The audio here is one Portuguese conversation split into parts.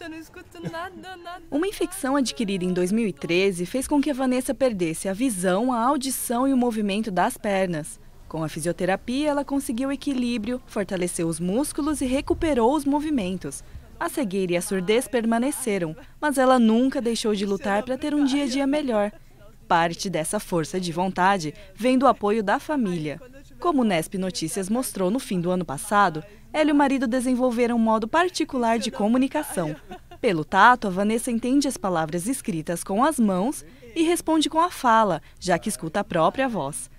eu não escuto nada, nada. Uma infecção adquirida em 2013 fez com que a Vanessa perdesse a visão, a audição e o movimento das pernas. Com a fisioterapia, ela conseguiu equilíbrio, fortaleceu os músculos e recuperou os movimentos. A cegueira e a surdez permaneceram, mas ela nunca deixou de lutar para ter um dia a dia melhor. Parte dessa força de vontade vem do apoio da família. Como o Nesp Notícias mostrou no fim do ano passado, ela e o marido desenvolveram um modo particular de comunicação. Pelo tato, a Vanessa entende as palavras escritas com as mãos e responde com a fala, já que escuta a própria voz.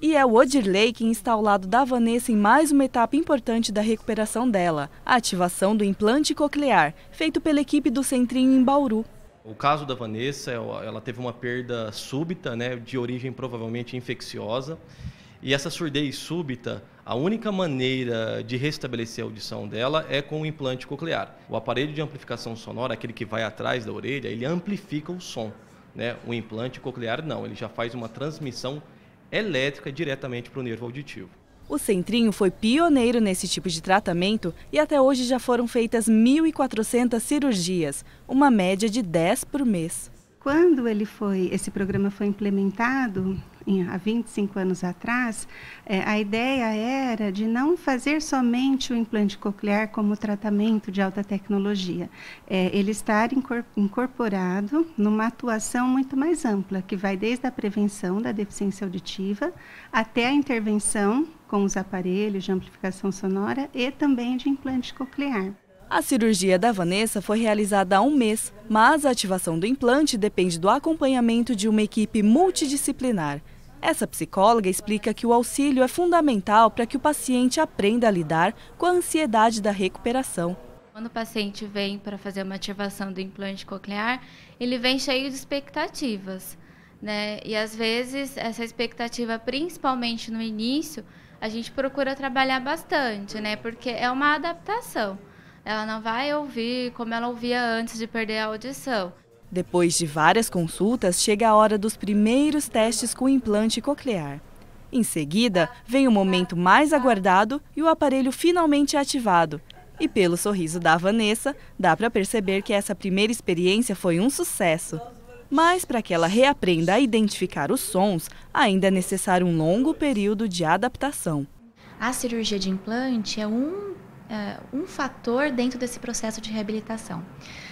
E é o Odirley quem está ao lado da Vanessa em mais uma etapa importante da recuperação dela, a ativação do implante coclear, feito pela equipe do Centrinho em Bauru. O caso da Vanessa, ela teve uma perda súbita, né, de origem provavelmente infecciosa, e essa surdez súbita, a única maneira de restabelecer a audição dela é com o implante coclear. O aparelho de amplificação sonora, aquele que vai atrás da orelha, ele amplifica o som. Né? O implante coclear não, ele já faz uma transmissão elétrica diretamente para o nervo auditivo. O Centrinho foi pioneiro nesse tipo de tratamento e até hoje já foram feitas 1.400 cirurgias, uma média de 10 por mês. Quando ele foi, esse programa foi implementado em, há 25 anos atrás, é, a ideia era de não fazer somente o implante coclear como tratamento de alta tecnologia, é, ele estar incorporado numa atuação muito mais ampla, que vai desde a prevenção da deficiência auditiva até a intervenção com os aparelhos de amplificação sonora e também de implante coclear. A cirurgia da Vanessa foi realizada há um mês, mas a ativação do implante depende do acompanhamento de uma equipe multidisciplinar. Essa psicóloga explica que o auxílio é fundamental para que o paciente aprenda a lidar com a ansiedade da recuperação. Quando o paciente vem para fazer uma ativação do implante coclear, ele vem cheio de expectativas. Né? E às vezes essa expectativa, principalmente no início, a gente procura trabalhar bastante, né? Porque é uma adaptação. Ela não vai ouvir como ela ouvia antes de perder a audição. Depois de várias consultas, chega a hora dos primeiros testes com implante coclear. Em seguida, vem o momento mais aguardado e o aparelho finalmente ativado. E pelo sorriso da Vanessa, dá para perceber que essa primeira experiência foi um sucesso. Mas para que ela reaprenda a identificar os sons, ainda é necessário um longo período de adaptação. A cirurgia de implante é um uh, um fator dentro desse processo de reabilitação.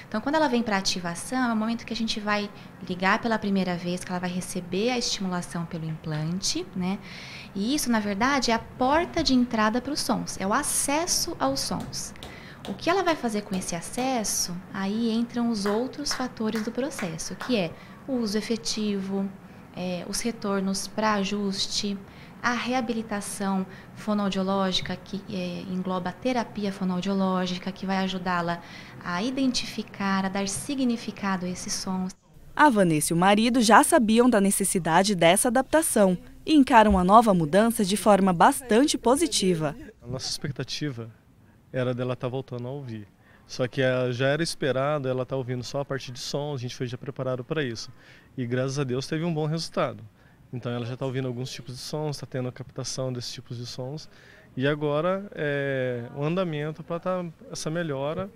Então, quando ela vem para ativação, é o momento que a gente vai ligar pela primeira vez, que ela vai receber a estimulação pelo implante, né? E isso, na verdade, é a porta de entrada para os sons, é o acesso aos sons. O que ela vai fazer com esse acesso? Aí entram os outros fatores do processo, que é o uso efetivo, é, os retornos para ajuste, a reabilitação fonoaudiológica, que é, engloba a terapia fonoaudiológica, que vai ajudá-la a identificar, a dar significado a esses sons. A Vanessa e o marido já sabiam da necessidade dessa adaptação e encaram a nova mudança de forma bastante positiva. A nossa expectativa era dela estar tá voltando a ouvir. Só que já era esperado ela estar tá ouvindo só a parte de som, a gente foi já preparado para isso. E graças a Deus teve um bom resultado. Então ela já está ouvindo alguns tipos de sons, está tendo a captação desses tipos de sons. E agora é o andamento para tá, essa melhora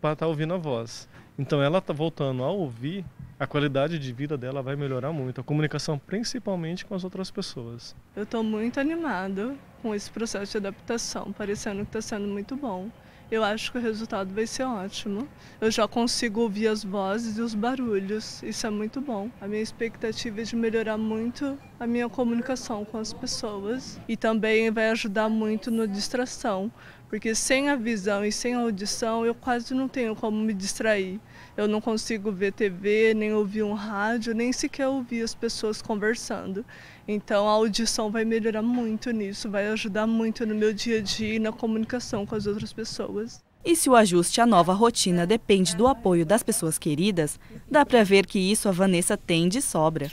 para estar tá ouvindo a voz. Então ela está voltando a ouvir, a qualidade de vida dela vai melhorar muito, a comunicação principalmente com as outras pessoas. Eu estou muito animado com esse processo de adaptação, parecendo que está sendo muito bom eu acho que o resultado vai ser ótimo. Eu já consigo ouvir as vozes e os barulhos, isso é muito bom. A minha expectativa é de melhorar muito a minha comunicação com as pessoas e também vai ajudar muito na distração, porque sem a visão e sem a audição eu quase não tenho como me distrair. Eu não consigo ver TV, nem ouvir um rádio, nem sequer ouvir as pessoas conversando. Então a audição vai melhorar muito nisso, vai ajudar muito no meu dia a dia e na comunicação com as outras pessoas. E se o ajuste à nova rotina depende do apoio das pessoas queridas, dá para ver que isso a Vanessa tem de sobra.